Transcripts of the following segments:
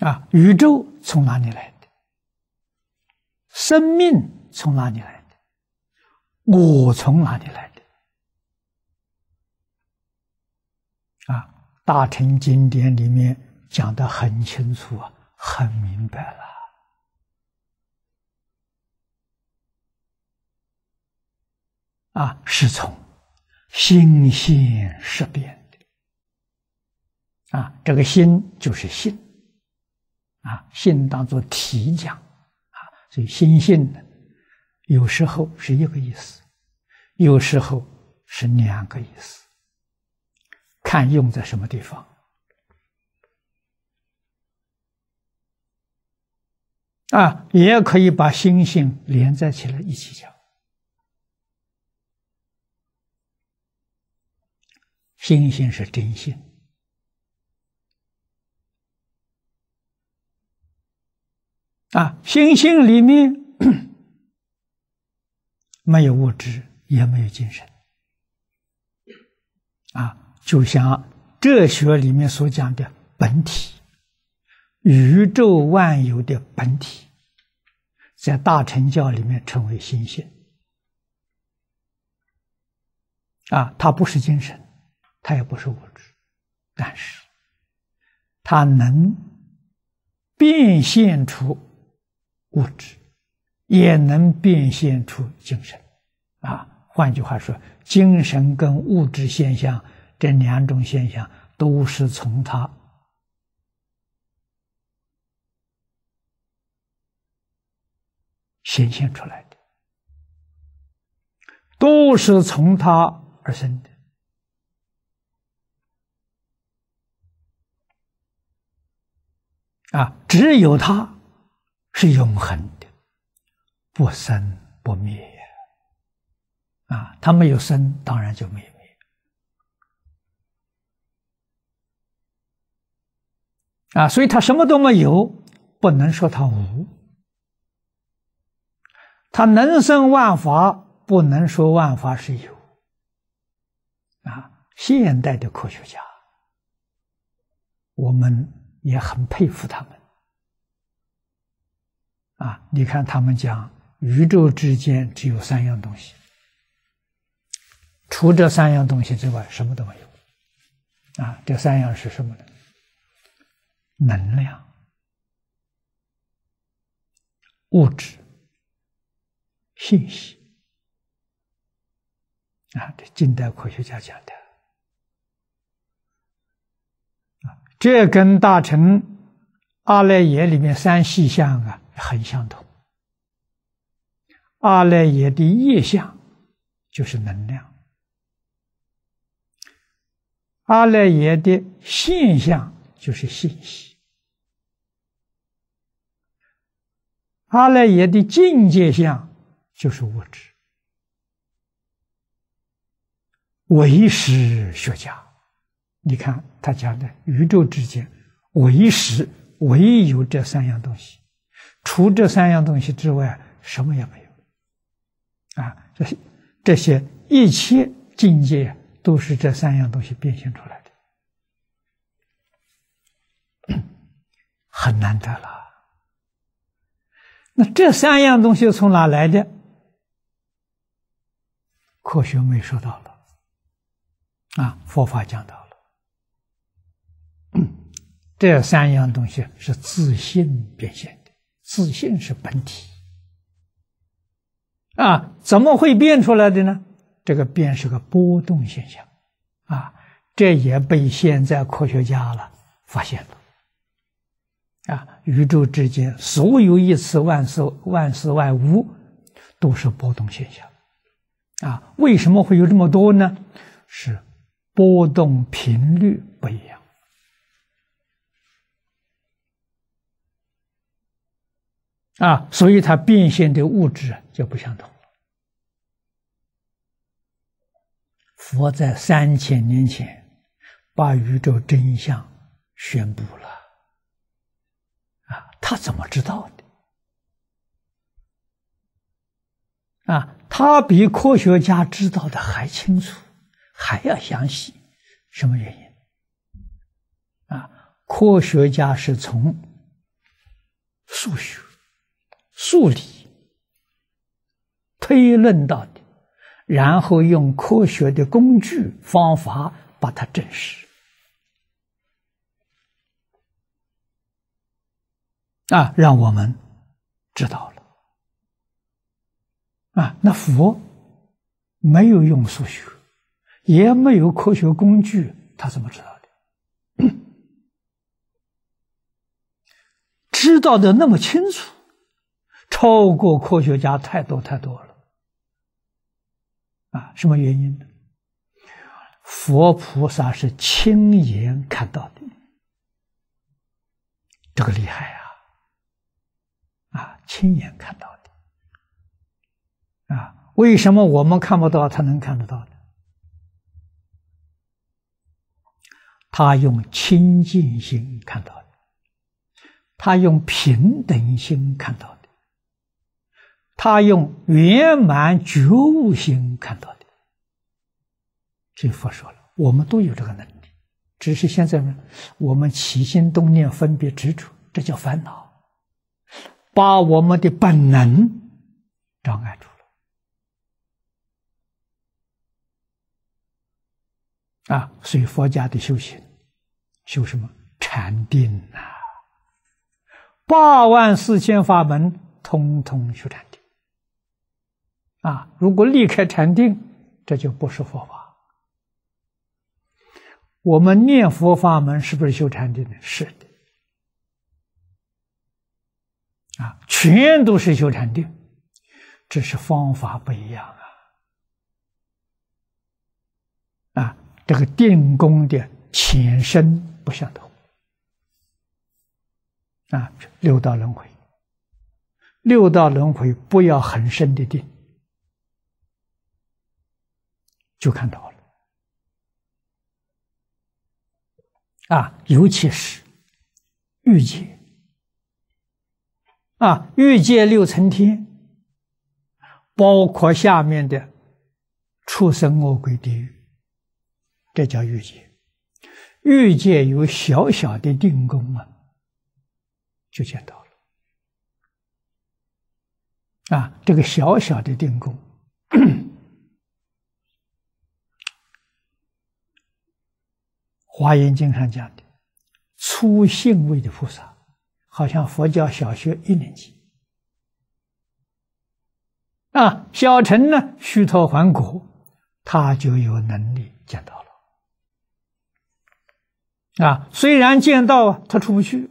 啊，宇宙从哪里来的？生命从哪里来的？我从哪里来的？啊，大乘经典里面讲的很清楚啊，很明白了。啊，是从心性识变的。啊，这个心就是性。啊，性当做体讲，啊，所以心性呢，有时候是一个意思，有时候是两个意思，看用在什么地方。啊，也可以把心性连在起来一起讲。心性是真性。啊，心性里面没有物质，也没有精神。啊，就像哲学里面所讲的本体，宇宙万有的本体，在大乘教里面称为心性。啊，它不是精神，它也不是物质，但是它能变现出。物质也能变现出精神，啊，换句话说，精神跟物质现象这两种现象都是从它显现出来的，都是从它而生的，啊，只有它。是永恒的，不生不灭啊！它没有生，当然就没有灭啊！所以它什么都没有，不能说它无。它能生万法，不能说万法是有啊！现代的科学家，我们也很佩服他们。啊！你看，他们讲宇宙之间只有三样东西，除这三样东西之外，什么都没有。啊，这三样是什么呢？能量、物质、信息。啊，这近代科学家讲的。啊，这跟大乘阿赖耶里面三细相啊。很相同。阿赖耶的业相就是能量，阿赖耶的现象就是信息，阿赖耶的境界相就是物质。唯识学家，你看他讲的宇宙之间，唯识唯有这三样东西。除这三样东西之外，什么也没有。啊，这些这些一切境界都是这三样东西变现出来的，很难得了。那这三样东西从哪来的？科学没说到了，啊，佛法讲到了。这三样东西是自信变现。自信是本体啊，怎么会变出来的呢？这个变是个波动现象啊，这也被现在科学家了发现了啊，宇宙之间所有一次万事万事万物都是波动现象啊，为什么会有这么多呢？是波动频率不一样。啊，所以它变现的物质就不相同。佛在三千年前把宇宙真相宣布了，啊，他怎么知道的？啊，他比科学家知道的还清楚，还要详细。什么原因？啊，科学家是从数学、数理推论到底，然后用科学的工具方法把它证实。啊，让我们知道了。啊，那佛没有用数学，也没有科学工具，他怎么知道的？知道的那么清楚，超过科学家太多太多了。啊，什么原因呢？佛菩萨是亲眼看到的，这个厉害啊！啊，亲眼看到的，啊，为什么我们看不到，他能看得到呢？他用清净心看到的，他用平等心看到的，他用圆满觉悟心看到的。这佛说了，我们都有这个能力，只是现在呢，我们起心动念、分别执着，这叫烦恼。把我们的本能障碍住了啊！所以佛家的修行，修什么禅定呐？八万四千法门，通通修禅定啊！如果离开禅定，这就不是佛法。我们念佛法门是不是修禅定的？是的。啊，全都是修禅定，只是方法不一样啊！啊，这个定功的浅深不相同啊。六道轮回，六道轮回不要很深的定，就看到了啊，尤其是欲界。啊，欲界六层天，包括下面的畜生、恶鬼、地狱，这叫欲界。欲界有小小的定功啊，就见到了。啊，这个小小的定功，《华严经》上讲的初信位的菩萨。好像佛教小学一年级啊，小乘呢虚脱还果，他就有能力见到了啊。虽然见到啊，他出不去，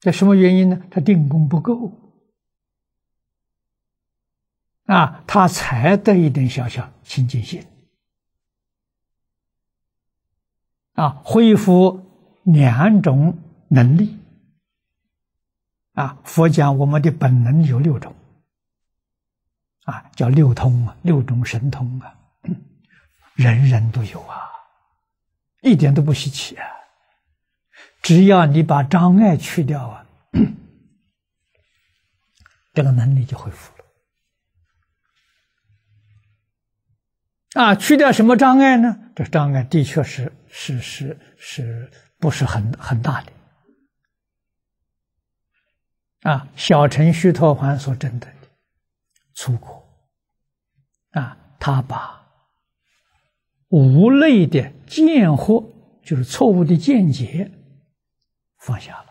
这什么原因呢？他定功不够啊，他才得一点小小清净心啊，恢复两种能力。啊，佛讲我们的本能有六种，啊，叫六通啊，六种神通啊，人人都有啊，一点都不稀奇啊。只要你把障碍去掉啊，这个能力就恢复了。啊，去掉什么障碍呢？这障碍的确是是是是不是很很大的。啊，小乘须陀洹所证得的出果，啊，他把无类的见惑，就是错误的见解，放下了。